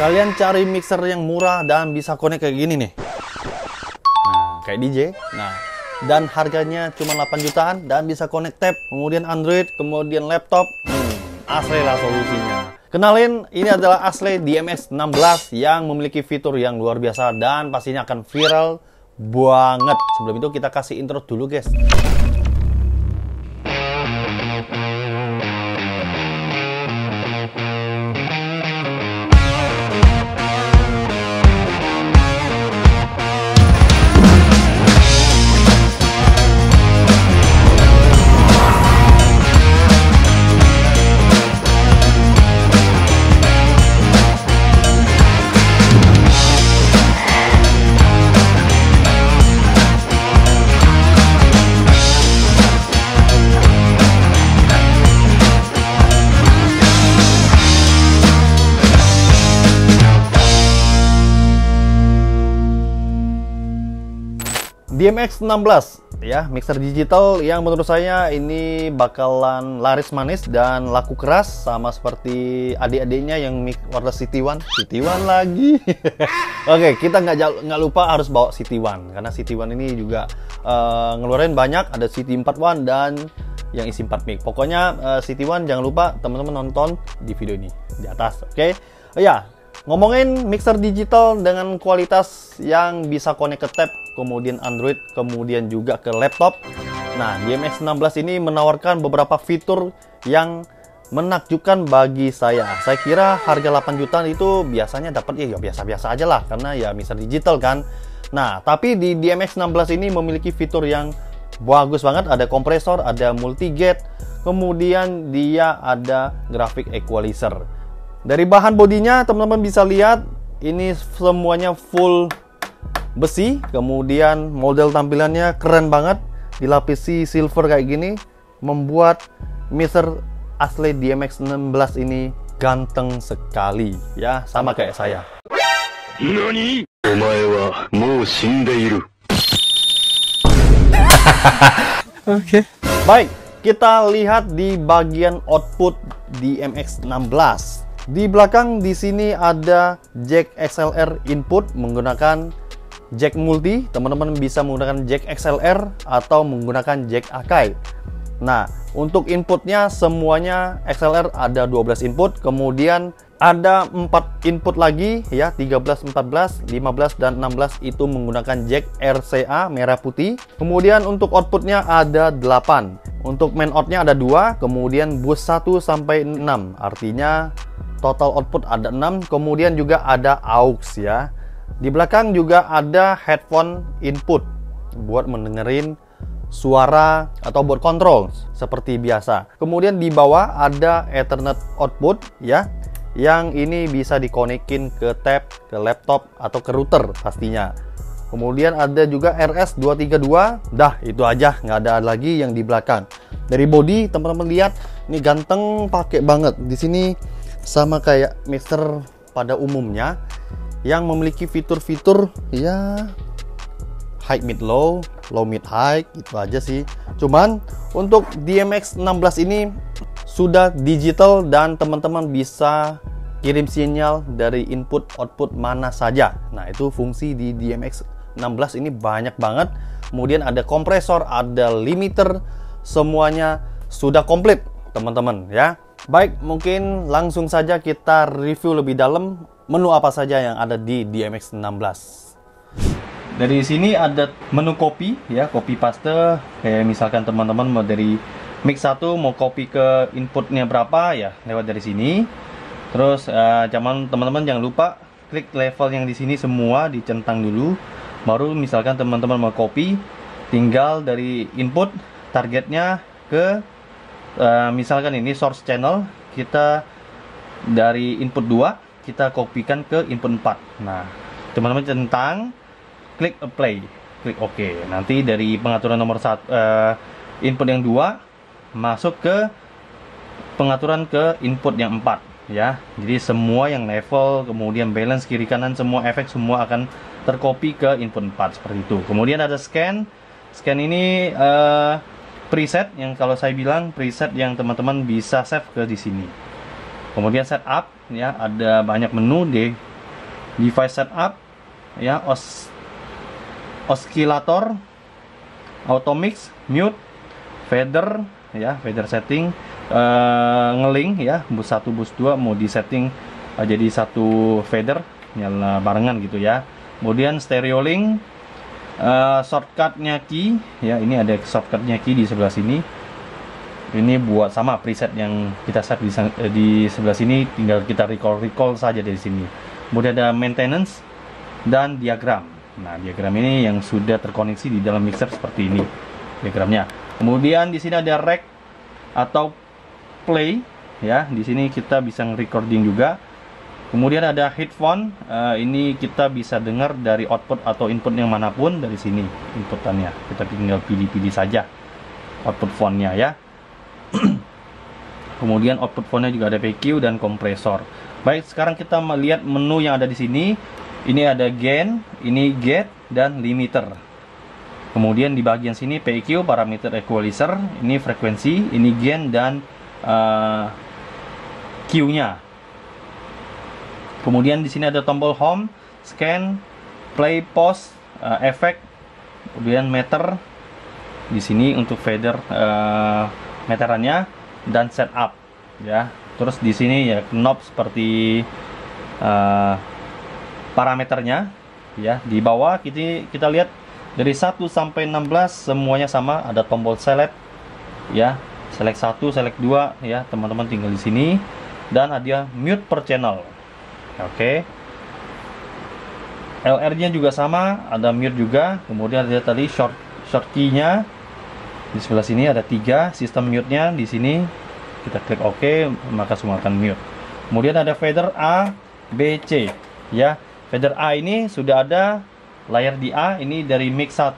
Kalian cari mixer yang murah dan bisa connect kayak gini nih. Nah, kayak DJ. Nah, dan harganya cuma 8 jutaan dan bisa connect tab, kemudian Android, kemudian laptop. Hmm, asli lah solusinya. Kenalin, ini adalah Asle DMX 16 yang memiliki fitur yang luar biasa dan pastinya akan viral banget. Sebelum itu kita kasih intro dulu guys. DMX 16 ya mixer digital yang menurut saya ini bakalan laris manis dan laku keras sama seperti adik-adiknya yang mix warna City One. City One lagi. Oke kita nggak nggak lupa harus bawa City One karena City One ini juga uh, ngeluarin banyak ada City 41 dan yang isi 4 mic. Pokoknya uh, City One jangan lupa teman-teman nonton di video ini di atas oke? Okay? oh, ya Ngomongin mixer digital dengan kualitas yang bisa connect ke tab, kemudian Android, kemudian juga ke laptop. Nah, DMX 16 ini menawarkan beberapa fitur yang menakjubkan bagi saya. Saya kira harga 8 jutaan itu biasanya dapat ya biasa-biasa aja lah karena ya mixer digital kan. Nah, tapi di DMX 16 ini memiliki fitur yang bagus banget, ada kompresor, ada multi gate, kemudian dia ada graphic equalizer. Dari bahan bodinya teman-teman bisa lihat ini semuanya full besi, kemudian model tampilannya keren banget, dilapisi silver kayak gini, membuat Mr. Asli DMX 16 ini ganteng sekali ya, sama kayak saya. Nani? Omae wa mou shindeiru. Oke. Baik, kita lihat di bagian output DMX 16. Di belakang di sini ada jack XLR input menggunakan jack multi. Teman-teman bisa menggunakan jack XLR atau menggunakan jack Akai. Nah, untuk inputnya semuanya XLR ada 12 input, kemudian ada 4 input lagi ya, 13, 14, 15 dan 16 itu menggunakan jack RCA merah putih. Kemudian untuk outputnya ada 8. Untuk main outnya ada 2, kemudian bus 1 sampai 6. Artinya total output ada 6 kemudian juga ada aux ya. Di belakang juga ada headphone input buat mendengerin suara atau buat kontrol seperti biasa. Kemudian di bawah ada ethernet output ya yang ini bisa dikonekin ke tab ke laptop atau ke router pastinya. Kemudian ada juga RS232 dah itu aja. Nggak ada lagi yang di belakang. Dari body teman-teman lihat ini ganteng pakai banget. Di sini sama kayak Mister pada umumnya yang memiliki fitur-fitur ya high mid low, low mid high itu aja sih. Cuman untuk DMX 16 ini sudah digital dan teman-teman bisa kirim sinyal dari input output mana saja. Nah, itu fungsi di DMX 16 ini banyak banget. Kemudian ada kompresor, ada limiter, semuanya sudah komplit, teman-teman ya. Baik, mungkin langsung saja kita review lebih dalam menu apa saja yang ada di DMX 16. Dari sini ada menu kopi ya, kopi paste. Kayak misalkan teman-teman mau dari mix 1 mau kopi ke inputnya berapa ya, lewat dari sini. Terus uh, teman-teman jangan lupa klik level yang di sini semua dicentang dulu. Baru misalkan teman-teman mau kopi, tinggal dari input targetnya ke uh, misalkan ini source channel kita dari input 2 kita kopikan ke input 4 nah teman-teman centang klik apply. Klik OK. Nanti dari pengaturan nomor satu uh, input yang dua masuk ke pengaturan ke input yang 4 ya. Jadi semua yang level kemudian balance kiri kanan semua efek semua akan tercopy ke input 4 seperti itu. Kemudian ada scan. Scan ini uh, preset yang kalau saya bilang preset yang teman-teman bisa save ke di sini. Kemudian setup ya ada banyak menu di device setup ya os oscillator auto mix mute fader ya fader setting uh, ngeling ya bus 1 bus 2 mau di setting uh, jadi satu fader nyala barengan gitu ya kemudian stereo link uh, shortcutnya key ya ini ada shortcutnya key di sebelah sini. Ini buat sama preset yang kita set di, di sebelah sini. Tinggal kita recall recall saja dari sini. Kemudian ada maintenance dan diagram. Nah diagram ini yang sudah terkoneksi di dalam mixer seperti ini diagramnya. Kemudian di sini ada rec atau play. Ya di sini kita bisa recording juga kemudian ada headphone uh, ini kita bisa dengar dari output atau input yang mana pun dari sini inputannya. Kita tinggal pilih-pilih saja output phone-nya ya. Kemudian output phone-nya juga ada PQ dan kompresor. Baik sekarang kita melihat menu yang ada di sini. Ini ada gain ini gate dan limiter. Kemudian di bagian sini PQ parameter equalizer ini frekuensi ini gain dan uh, Q-nya kemudian di sini ada tombol home scan play pause uh, efek kemudian meter. Di sini untuk fader uh, meterannya dan setup ya. Terus di sini ya knob seperti uh, parameternya ya. Di bawah kita kita lihat dari 1 sampai 16 semuanya sama. Ada tombol select ya. Select 1 select 2 ya. Teman-teman tinggal di sini. Dan ada mute per channel oke. Okay. LR nya juga sama ada mute juga. Kemudian ada tadi short short key nya di sebelah sini ada tiga sistem mute-nya. Di sini kita klik OK maka semua akan mute. Kemudian ada fader A B C. Ya fader A ini sudah ada layar di A. Ini dari mix 1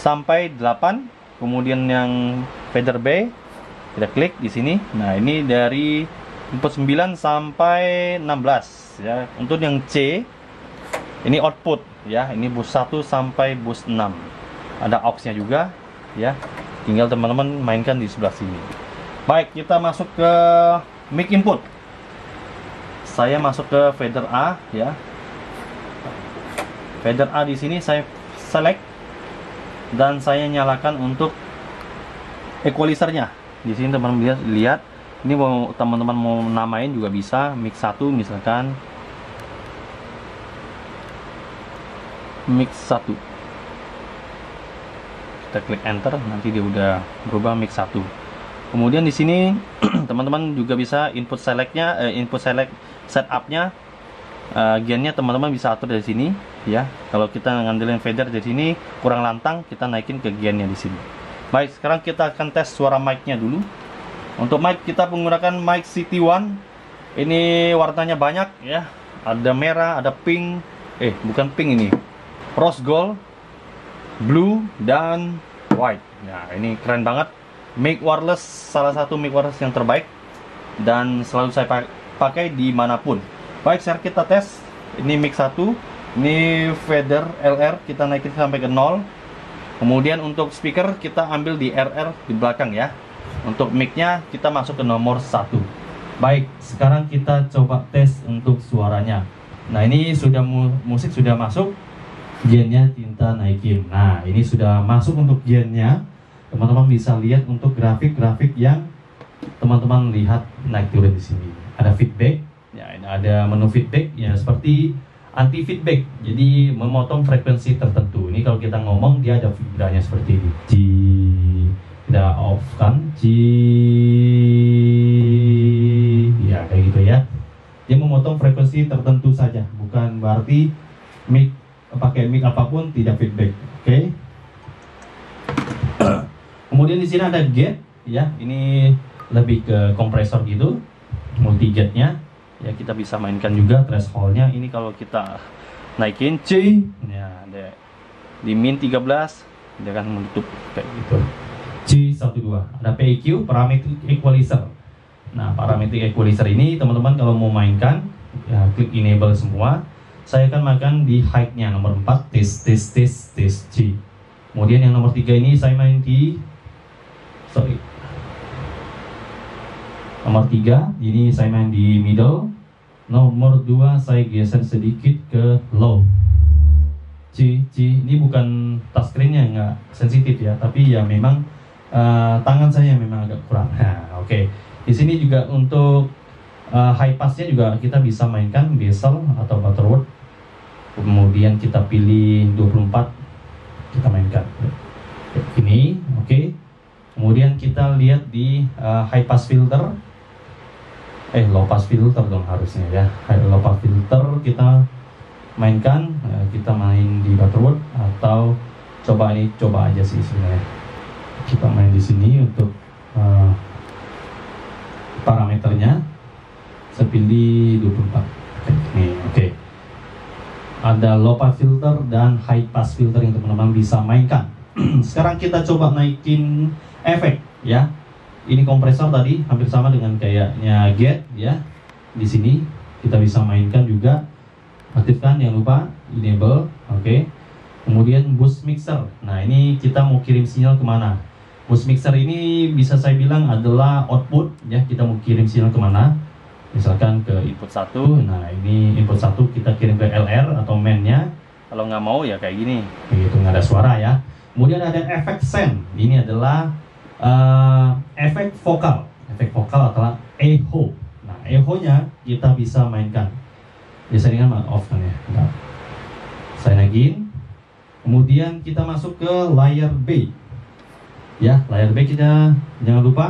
sampai 8 kemudian yang fader B kita klik di sini. Nah ini dari input 9 sampai 16 ya. Untuk yang C ini output ya. Ini bus 1 sampai bus 6 ada aux nya juga ya. Tinggal teman-teman mainkan di sebelah sini. Baik kita masuk ke mic input. Saya masuk ke fader A ya. Fader A di sini saya select dan saya nyalakan untuk equalizernya. Di sini teman-teman lihat ini mau teman-teman mau namain juga bisa mix 1 misalkan. Mix 1 kita klik enter nanti dia udah berubah mix 1 kemudian di sini teman-teman juga bisa input selectnya eh, input select setupnya. Uh, gennya teman-teman bisa atur dari sini ya. Kalau kita ngandelin fader dari sini kurang lantang kita naikin ke gennya di sini. Baik sekarang kita akan tes suara mic-nya dulu untuk mic kita menggunakan mic City One. Ini warnanya banyak ya. Ada merah ada pink. Eh bukan pink ini. Rose gold blue dan white. Nah ini keren banget. Mic wireless salah satu mic wireless yang terbaik. Dan selalu saya pakai di mana pun. Baik sekarang kita tes. Ini mic 1 ini fader LR kita naikin sampai ke 0 kemudian untuk speaker kita ambil di RR di belakang ya untuk micnya kita masuk ke nomor 1 baik sekarang kita coba tes untuk suaranya. Nah ini sudah mu musik sudah masuk. Gennya tinta naikin. Nah ini sudah masuk untuk gennya. Teman-teman bisa lihat untuk grafik-grafik yang teman-teman lihat naik turun di sini. Ada feedback. Ya ada menu feedback. Ya seperti anti feedback jadi memotong frekuensi tertentu. Ini kalau kita ngomong dia ada vibranya seperti ini. G kita off kan G ya kayak gitu ya dia memotong frekuensi tertentu saja bukan berarti mic pakai mic apa pun tidak feedback. Oke. Okay? Kemudian di sini ada gate ya. Ini lebih ke kompresor gitu. Multi gate-nya ya kita bisa mainkan juga threshold-nya. Ini kalau kita naikin C ya ada di min 13 dia akan menutup kayak gitu. C12 ada PEQ parameter equalizer. Nah, parameter equalizer ini teman-teman kalau mau mainkan ya klik enable semua. Saya akan makan di height-nya nomor 4 tes tes tes tes G kemudian yang nomor 3 ini saya main di sorry. Nomor 3 ini saya main di middle. Nomor 2 saya geser sedikit ke low. C, C ini bukan touchscreennya nggak sensitif ya tapi ya memang uh, tangan saya memang agak kurang. Nah, oke. Okay. di sini juga untuk uh, high passnya juga kita bisa mainkan bezel atau butterworth kemudian kita pilih 24 kita mainkan. Ini oke. Okay. kemudian kita lihat di uh, high pass filter. Eh low pass filter dong harusnya ya. Low pass filter kita mainkan. Eh, kita main di Butterworth atau coba ini coba aja sih sebenarnya kita main di sini untuk uh, parameternya saya pilih 24 nih oke okay. ada low pass filter dan high pass filter yang teman-teman bisa mainkan. Sekarang kita coba naikin efek ya. Ini kompresor tadi hampir sama dengan kayaknya get ya. Di sini kita bisa mainkan juga. Aktifkan jangan lupa enable oke. Okay. kemudian boost mixer. Nah ini kita mau kirim sinyal ke mana boost mixer ini bisa saya bilang adalah output ya kita mau kirim sinyal ke mana? Misalkan ke input satu. Nah ini input satu kita kirim ke LR atau main nya kalau nggak mau ya kayak gini. Begitu nggak ada suara ya. Kemudian ada efek send ini adalah uh, efek vokal. Efek vokal adalah echo. Nah echo nya kita bisa mainkan. Biasanya kan off kan ya. Enggak. saya naikin kemudian kita masuk ke layar B ya layar B kita jangan lupa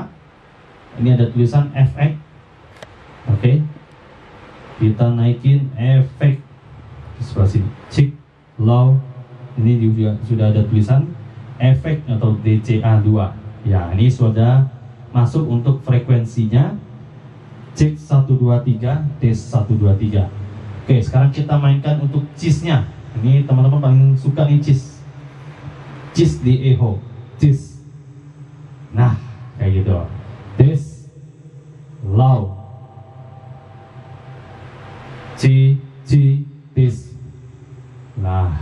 ini ada tulisan efek oke okay. kita naikin efek sebelah sini cik low ini juga sudah ada tulisan efek atau DCA2 Ya, ini sudah masuk untuk frekuensinya. Cek 123, tes 123. Oke, sekarang kita mainkan untuk cheese-nya. Ini teman-teman paling suka nih cheese. Cheese di echo. Cheese. Nah, kayak gitu. Tes low. C, C, tes. Nah,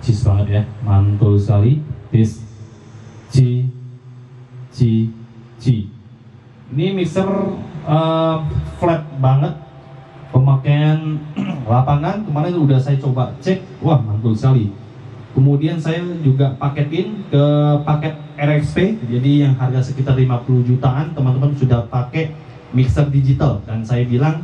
cheese banget ya. Mantul sekali. Tes C, C C ini mixer uh, flat banget pemakaian lapangan kemarin udah saya coba cek wah mantul sekali kemudian saya juga paketin ke paket RXP jadi yang harga sekitar 50 jutaan teman-teman sudah pakai mixer digital. Dan saya bilang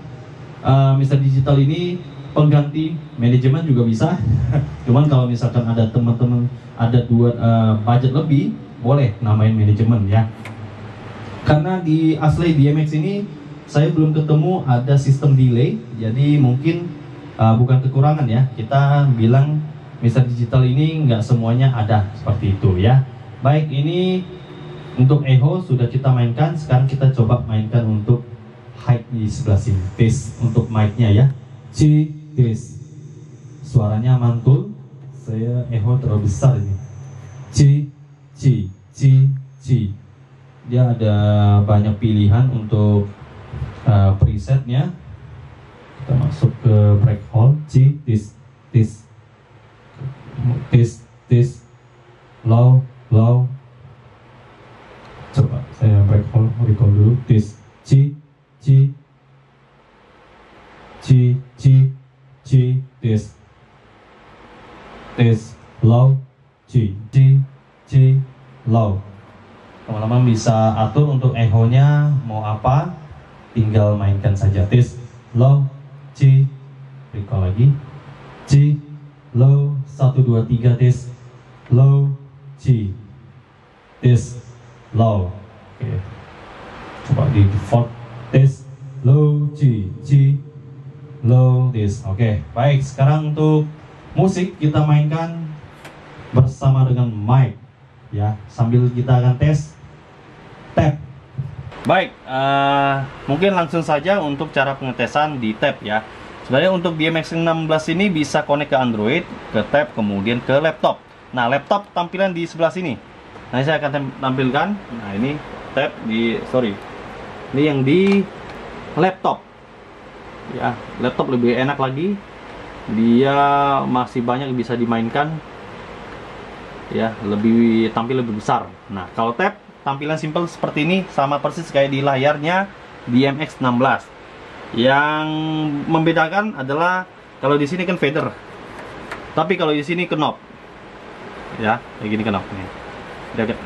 uh, mixer digital ini pengganti manajemen juga bisa. Cuman kalau misalkan ada teman-teman ada dua uh, budget lebih boleh namain manajemen ya. Karena di asli DMX ini saya belum ketemu ada sistem delay. Jadi mungkin uh, bukan kekurangan ya. Kita bilang Mister Digital ini nggak semuanya ada seperti itu ya. Baik ini untuk echo sudah kita mainkan. Sekarang kita coba mainkan untuk height di sebelah sini. Tes untuk mic-nya ya. C tes suaranya mantul. Saya echo terlalu besar ini. C C, C, C. Dia ada banyak pilihan untuk uh, presetnya. Kita masuk ke break hole C, this, this, this, this, low, low. Coba saya hole recall dulu. This, C, C, C, C, C, this, this, low, C, C, C, low teman-teman bisa atur untuk echo nya mau apa tinggal mainkan saja. Tis low C recall lagi. C low 1 2 3 tis low C tis low. Oke. Coba di default. Tis low C C low tis oke baik. Sekarang untuk musik kita mainkan bersama dengan mic. Ya sambil kita akan tes. Tab baik uh, mungkin langsung saja untuk cara pengetesan di tab ya sebenarnya untuk BMX 16 ini bisa connect ke Android ke tab kemudian ke laptop. Nah laptop tampilan di sebelah sini. Nah saya akan tampilkan. Nah ini tab di sorry. Ini yang di laptop. Ya laptop lebih enak lagi. Dia masih banyak bisa dimainkan. Ya lebih tampil lebih besar. Nah kalau tab tampilan simple seperti ini sama persis kayak di layarnya DMX 16 Yang membedakan adalah kalau di sini kan feather. Tapi kalau di sini knob. Ya, kayak gini knob nih.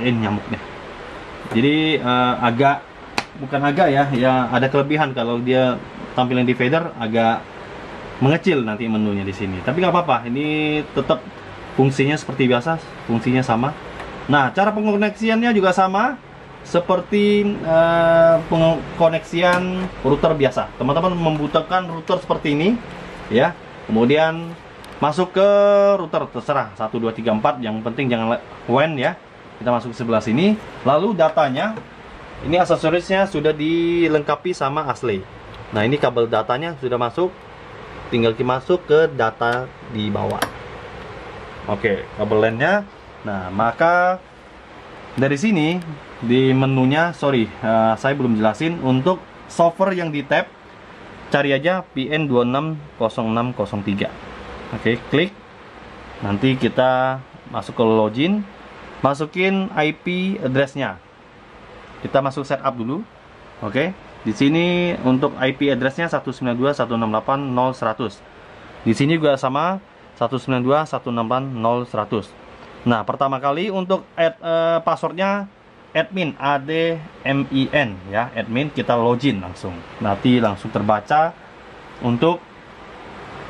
Ini nyamuk nih. Jadi uh, agak bukan agak ya, ya ada kelebihan kalau dia tampilan di feather agak mengecil nanti menunya di sini. Tapi nggak apa-apa, ini tetap fungsinya seperti biasa, fungsinya sama. Nah, cara pengoneksiannya juga sama seperti uh, pengoneksian router biasa. Teman-teman membutuhkan router seperti ini, ya. Kemudian masuk ke router terserah 1 2 3 4 yang penting jangan WAN ya. Kita masuk ke sebelah sini. Lalu datanya ini aksesorisnya sudah dilengkapi sama asli. Nah, ini kabel datanya sudah masuk. Tinggal masuk ke data di bawah. Oke, kabel LAN-nya. Nah, maka dari sini di menunya, sorry, uh, saya belum jelasin untuk software yang di tab cari aja PN260603. Oke, klik. Nanti kita masuk ke login, masukin IP address-nya. Kita masuk setup dulu. Oke. Di sini untuk IP address-nya 192.168.0.100. Di sini juga sama 192.168.0.100. Nah, pertama kali untuk add uh, passwordnya admin admin ya. Admin kita login langsung. Nanti langsung terbaca untuk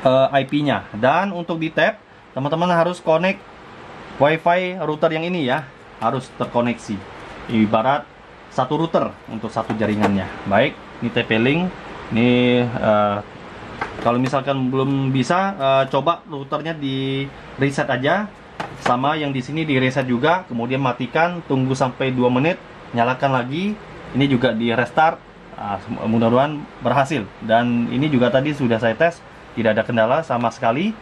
uh, eh, IP-nya dan untuk di tab teman-teman harus connect WiFi router yang ini ya. Harus terkoneksi. Ibarat satu router untuk satu jaringannya. Baik ini TP-Link ini uh, kalau misalkan belum bisa uh, coba routernya di reset aja sama yang di sini di reset juga kemudian matikan tunggu sampai 2 menit nyalakan lagi. Ini juga di restart. Nah, mudah-mudahan berhasil. Dan ini juga tadi sudah saya tes tidak ada kendala sama sekali.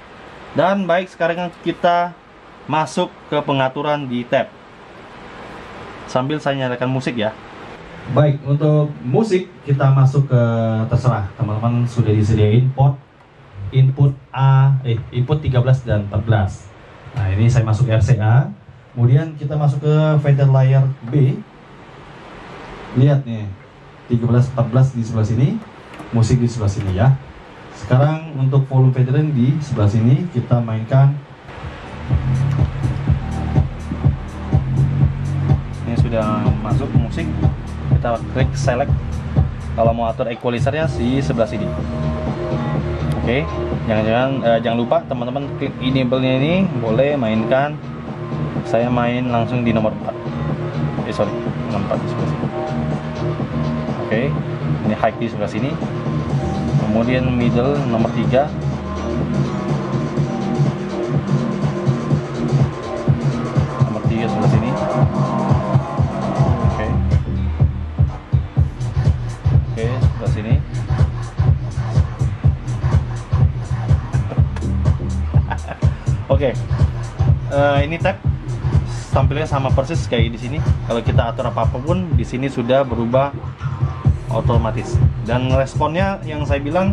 Dan baik sekarang kita masuk ke pengaturan di tab. Sambil saya nyalakan musik ya. Baik untuk musik kita masuk ke terserah. Teman-teman sudah disediain port input A eh input 13 dan 14 Nah ini saya masuk RCA Kemudian kita masuk ke fader layer B. Lihat nih 13-14 di sebelah sini Musik di sebelah sini ya. Sekarang untuk volume fadering di sebelah sini Kita mainkan. Ini sudah masuk musik. Kita klik select. Kalau mau atur equalizernya di sebelah sini Oke jangan-jangan uh, jangan lupa teman-teman klik enable-nya ini boleh mainkan. Saya main langsung di nomor 4 eh sorry nomor 4 di sebelah sini. Oke ini high di sebelah sini. Kemudian middle nomor 3 uh, eh, ini tab tampilnya sama persis kayak di sini. Kalau kita atur apa apa pun, di sini sudah berubah otomatis. Dan responnya yang saya bilang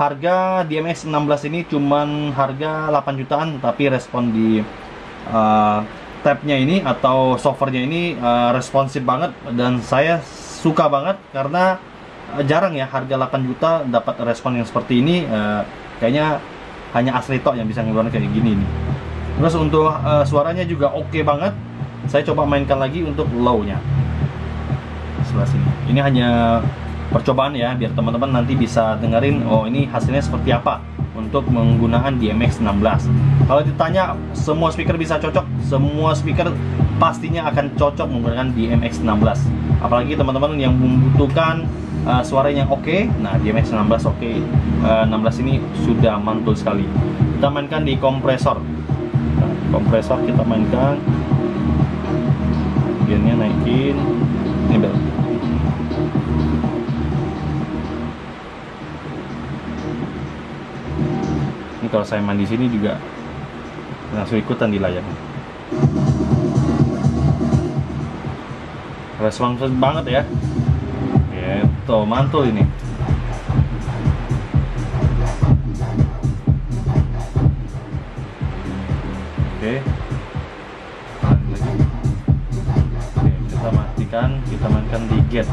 harga DMX 16 ini cuman harga 8 jutaan, tapi respon di uh, tabnya ini atau softwarenya ini uh, responsif banget dan saya suka banget karena jarang ya harga 8 juta dapat respon yang seperti ini. Uh, kayaknya hanya asli tok yang bisa ngeluarin kayak gini nih terus untuk uh, suaranya juga oke okay banget. Saya coba mainkan lagi untuk low nya sebelah sini. Ini hanya percobaan ya biar teman-teman nanti bisa dengerin oh ini hasilnya seperti apa untuk menggunakan DMX 16 kalau ditanya semua speaker bisa cocok? Semua speaker pastinya akan cocok menggunakan DMX 16 apalagi teman-teman yang membutuhkan uh, suaranya oke. Okay. nah DMX 16 oke. Okay. uh, 16 ini sudah mantul sekali. Kita mainkan di kompresor kompresor kita mainkan gainnya naikin. Ini bel. Ini kalau saya main di sini juga langsung ikutan di layar. Respons banget ya. Tuh, mantul ini. oke kita matikan kita mainkan di gate.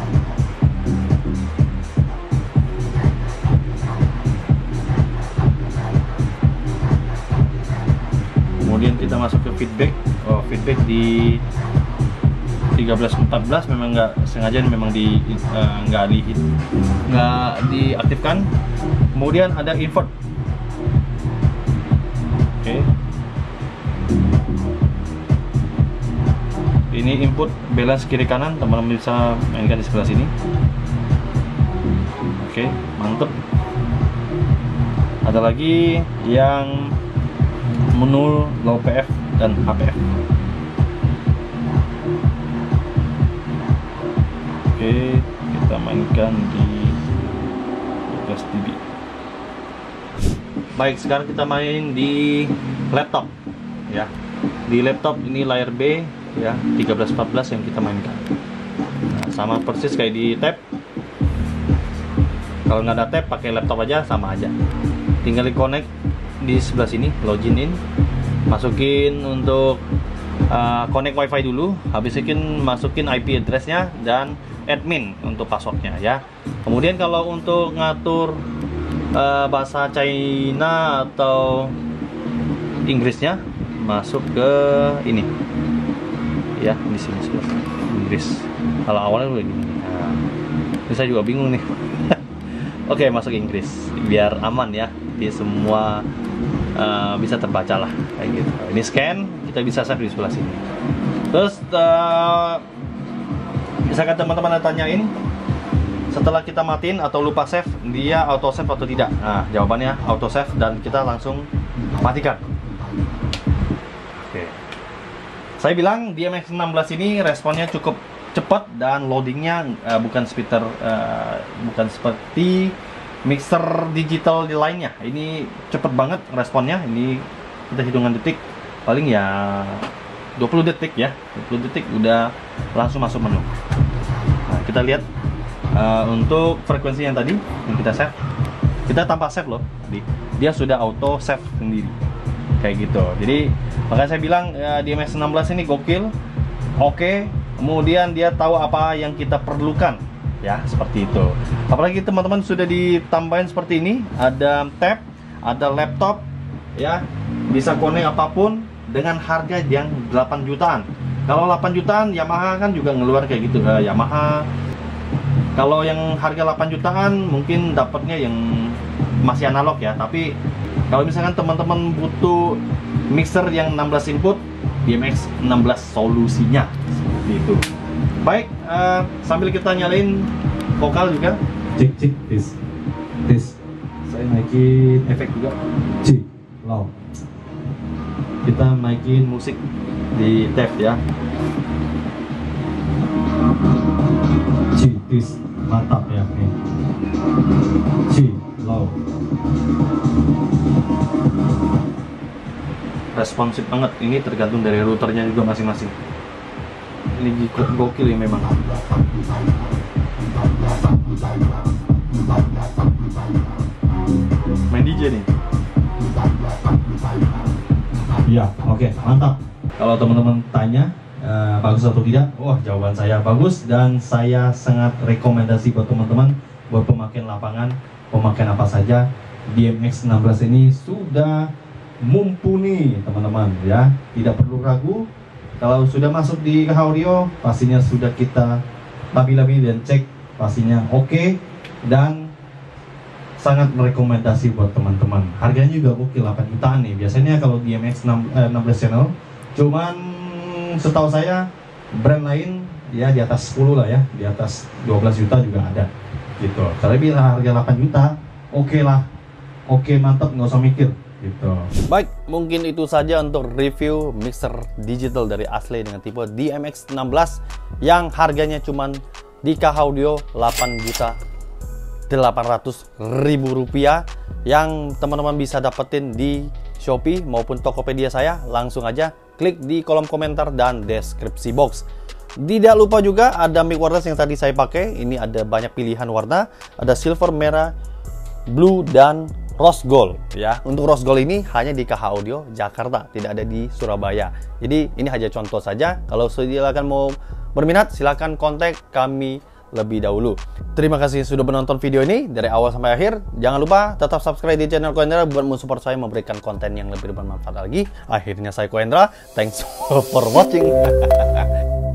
Kemudian kita masuk ke feedback. Oh feedback di 1314 memang nggak sengaja memang di eh, nggak uh, di nggak diaktifkan. Kemudian ada invert. Oke. okay. Ini input balance kiri kanan teman-teman bisa mainkan di sebelah sini oke mantep ada lagi yang menu low PF dan HPF Oke, kita mainkan di 12 dB. Baik, sekarang kita main di laptop ya. Di laptop ini layar B ya, 1314 yang kita mainkan. Nah, sama persis kayak di tab. Kalau nggak ada tab, pakai laptop aja sama aja. Tinggal di connect di sebelah sini, login in, masukin untuk uh, connect wifi dulu habis itu masukin IP addressnya dan admin untuk passwordnya ya kemudian kalau untuk ngatur uh, bahasa China atau Inggrisnya masuk ke ini ya di sini sebelah Inggris. Kalau awalnya udah gini nah, saya juga bingung nih. Oke masuk Inggris. Biar aman ya di semua uh, bisa terbaca lah kayak gitu. Ini scan kita bisa save di sebelah sini. Terus uh, misalkan teman-teman tanyain setelah kita matiin atau lupa save dia auto save atau tidak? Nah jawabannya auto save dan kita langsung matikan oke saya bilang DMX 16 ini responnya cukup cepat dan loadingnya uh, bukan speeder uh, bukan seperti mixer digital di lainnya. Ini cepet banget responnya. Ini kita hitungan detik. Paling ya 20 detik ya. 20 detik udah langsung masuk menu. Nah, kita lihat uh, untuk frekuensi yang tadi yang kita save kita tanpa save loh dia sudah auto save sendiri kayak gitu jadi makanya saya bilang ya, di MS16 ini gokil oke okay. kemudian dia tahu apa yang kita perlukan ya seperti itu apalagi teman-teman sudah ditambahin seperti ini ada tab ada laptop ya bisa connect apa pun dengan harga yang 8 jutaan. Kalau 8 jutaan Yamaha kan juga ngeluar kayak gitu uh, Yamaha. Kalau yang harga 8 jutaan mungkin dapatnya yang masih analog ya, tapi kalau misalkan teman-teman butuh mixer yang 16 input, DMX 16 solusinya seperti itu. Baik, uh, sambil kita nyalain vokal juga. Cik cik this this. Saya naikin efek juga. Cik low kita naikin musik di tab ya Citis mantap ya nih C low responsif banget ini tergantung dari routernya juga masing-masing ini gokil ya memang main DJ nih Iya, oke, okay, mantap. Kalau teman-teman tanya uh, bagus atau tidak, wah jawaban saya bagus dan saya sangat rekomendasi buat teman-teman buat pemakaian lapangan, pemakaian apa saja. DMX 16 ini sudah mumpuni teman-teman ya, tidak perlu ragu. Kalau sudah masuk di audio, pastinya sudah kita labi-labi dan cek pastinya oke okay. dan sangat merekomendasi buat teman-teman. Harganya juga oke 8 jutaan nih. Biasanya kalau di MX 6, eh, 16 channel, cuman setahu saya brand lain ya di atas 10 lah ya, di atas 12 juta juga ada gitu. Tapi bila harga 8 juta, oke okay lah, oke okay, mantap nggak usah mikir gitu. Baik, mungkin itu saja untuk review mixer digital dari Asli dengan tipe DMX 16 yang harganya cuman di K Audio 8 juta 800 ribu rupiah yang teman-teman bisa dapetin di Shopee maupun Tokopedia saya. Langsung aja klik di kolom komentar dan deskripsi box. Tidak lupa juga ada mic wireless yang tadi saya pakai. Ini ada banyak pilihan warna. Ada silver, merah, blue, dan rose gold ya untuk rose gold ini hanya di KH Audio Jakarta tidak ada di Surabaya jadi ini hanya contoh saja kalau silakan mau berminat silakan kontak kami lebih dahulu. Terima kasih sudah menonton video ini dari awal sampai akhir. Jangan lupa tetap subscribe di channel Koendra buat mensupport saya memberikan konten yang lebih bermanfaat lagi. Akhirnya saya Koendra, thanks for watching.